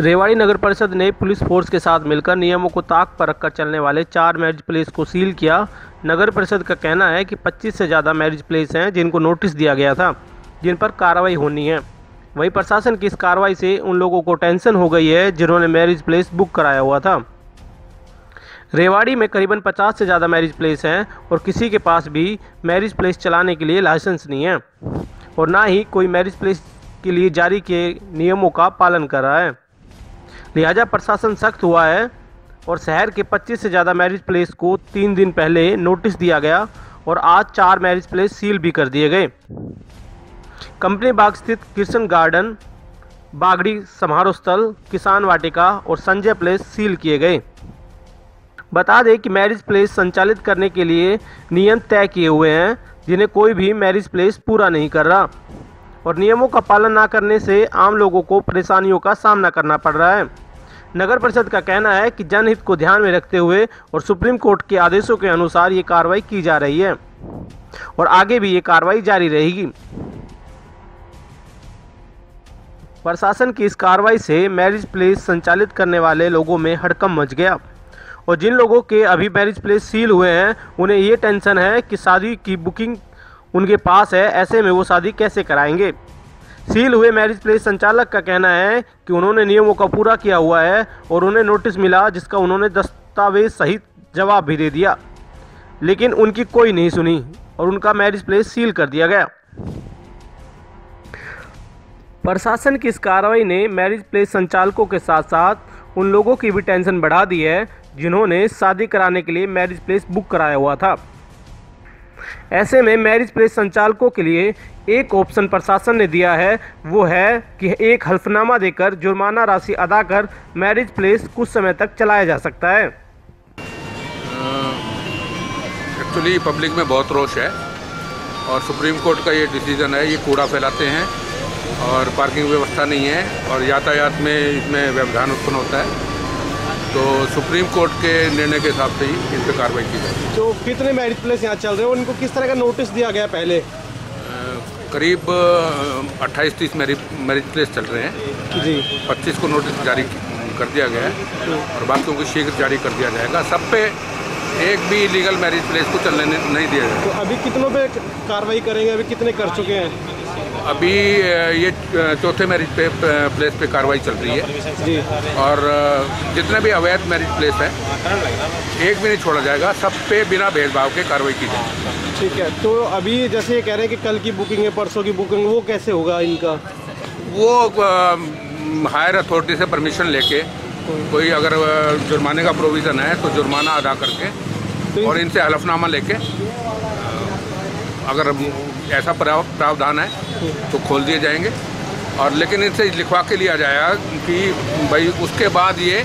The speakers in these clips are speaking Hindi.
रेवाड़ी नगर परिषद ने पुलिस फोर्स के साथ मिलकर नियमों को ताक पर रखकर चलने वाले चार मैरिज प्लेस को सील किया। नगर परिषद का कहना है कि 25 से ज़्यादा मैरिज प्लेस हैं जिनको नोटिस दिया गया था, जिन पर कार्रवाई होनी है। वहीं प्रशासन की इस कार्रवाई से उन लोगों को टेंशन हो गई है जिन्होंने मैरिज प्लेस बुक कराया हुआ था। रेवाड़ी में करीबन 50 से ज़्यादा मैरिज प्लेस हैं और किसी के पास भी मैरिज प्लेस चलाने के लिए लाइसेंस नहीं है और ना ही कोई मैरिज प्लेस के लिए जारी किए नियमों का पालन कर रहा है। लिहाजा प्रशासन सख्त हुआ है और शहर के 25 से ज़्यादा मैरिज प्लेस को तीन दिन पहले नोटिस दिया गया और आज चार मैरिज प्लेस सील भी कर दिए गए। कंपनी बाग स्थित किशन गार्डन, बागड़ी समारोह स्थल, किसान वाटिका और संजय प्लेस सील किए गए। बता दें कि मैरिज प्लेस संचालित करने के लिए नियम तय किए हुए हैं, जिन्हें कोई भी मैरिज प्लेस पूरा नहीं कर रहा। और नियमों का पालन ना करने से आम लोगों को परेशानियों का सामना करना पड़ रहा है। नगर परिषद का कहना है कि जनहित को ध्यान में रखते हुए और सुप्रीम कोर्ट के आदेशों के अनुसार ये कार्रवाई की जा रही है और आगे भी ये कार्रवाई जारी रहेगी। प्रशासन की इस कार्रवाई से मैरिज प्लेस संचालित करने वाले लोगों में हड़कम मच गया और जिन लोगों के अभी मैरिज प्लेस सील हुए हैं, उन्हें ये टेंशन है कि शादी की बुकिंग उनके पास है, ऐसे में वो शादी कैसे कराएँगे? सील हुए मैरिज प्लेस संचालक का कहना है कि उन्होंने नियमों का पूरा किया हुआ है और उन्हें नोटिस मिला जिसका उन्होंने दस्तावेज़ सहित जवाब भी दे दिया। लेकिन उनकी कोई नहीं सुनी और उनका मैरिज प्लेस सील कर दिया गया। प्रशासन की इस कार्रवाई ने मैरिज प्लेस संचालकों के साथ साथ उन लोगों की भी टेंशन बढ़ा दी है, जिन्होंने शादी कराने के लिए मैरिज प्लेस बुक कराया हुआ था। ऐसे में मैरिज प्लेस संचालकों के लिए एक ऑप्शन प्रशासन ने दिया है, वो है कि एक हल्फनामा देकर जुर्माना राशि अदा कर मैरिज प्लेस कुछ समय तक चलाया जा सकता है। एक्चुअली पब्लिक में बहुत रोष है और सुप्रीम कोर्ट का ये डिसीज़न है, ये कूड़ा फैलाते हैं और पार्किंग व्यवस्था नहीं है और यातायात में इसमें व्यवधान उत्पन्न होता है। तो सुप्रीम कोर्ट के निर्णय के हिसाब से ही इन पर कार्रवाई की जाएगी। तो कितने मैरिज प्लेस यहाँ चल रहे हैं उनको किस तरह का नोटिस दिया गया पहले? करीब अट्ठाईस तीस मैरिज मैरिज प्लेस चल रहे हैं। जी। पच्चीस को नोटिस जारी कर दिया गया है और बाकियों को शीघ्र जारी कर दिया जाएगा। सब पे एक भी लीगल मैरिज प्लेस को चलने नहीं दिया जाएगा। तो अभी कितनों पे कार्रवाई करेंगे? अभी कितने कर चुके हैं? अभी ये चौथे मैरिज पे प्लेस पे कार्रवाई चल रही है। जी। और जितने भी अवैध मैरिज प्लेस हैं एक भी नहीं छोड़ा जाएगा। सब पे बिना भेदभाव के कार्रवाई की जाएगी। ठीक है। तो अभी जैसे ये कह रहे हैं कि कल की बुकिंग है परसों की बुकिंग वो कैसे होगा इनका? वो हायर अथॉरिटी से परमिशन लेके कोई अगर जुर्माने का प्रोविज़न है तो जुर्माना अदा करके तो और इनसे हलफनामा लेके अगर ऐसा प्रावधान है तो खोल दिए जाएँगे। और लेकिन इनसे लिखवा के लिया जाएगा कि भाई उसके बाद ये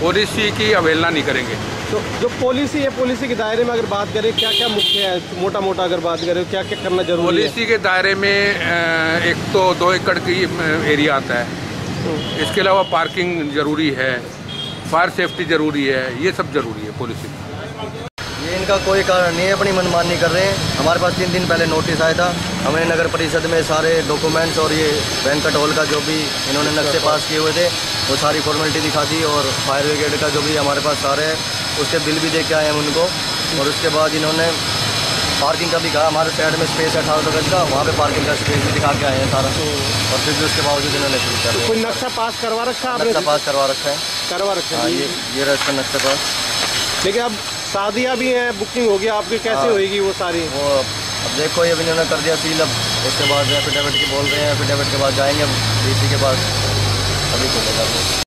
पॉलिसी की अवहेलना नहीं करेंगे। तो जो पॉलिसी है पॉलिसी के दायरे में अगर बात करें क्या क्या मुख्य है? मोटा मोटा अगर बात करें क्या क्या करना ज़रूरी है? पॉलिसी है? के दायरे में एक तो दो एकड़ की एरिया आता है। हम्म। इसके अलावा पार्किंग ज़रूरी है फायर सेफ्टी ज़रूरी है ये सब ज़रूरी है पॉलिसी। इनका कोई कारण नहीं है अपनी मनमानी कर रहे हैं। हमारे पास तीन दिन पहले नोटिस आया था। हमने नगर परिषद में सारे डॉक्यूमेंट्स और ये बैंकट हॉल का जो भी इन्होंने नक्शे पास। किए हुए थे वो सारी फॉर्मेलिटी दिखा दी और फायर ब्रिगेड का जो भी हमारे पास सारे है उसके बिल भी दे के आए हैं उनको। और उसके बाद इन्होंने पार्किंग का भी कहा हमारे साइड में स्पेस है अठारह सौ गज का वहाँ पे पार्किंग का स्पेस भी दिखा के आए हैं सारा। और फिर भी उसके बावजूद इन्होंने शुरू कर कोई नक्शा पास करवा रखा है नक्शा पास करवा रखा है। करवा रखा है ये ये रहा इसका नक्शा पास लेकिन अब शादियाँ भी हैं बुकिंग होगी आपकी कैसे हाँ, होगी वो सारी? वो अब देखो ये भी इन्होंने कर दिया सील अब। उसके बाद एफिडेविट की बोल रहे हैं एफिडेविट के बाद जाएँगे अब डी के पास। अभी खुलेगा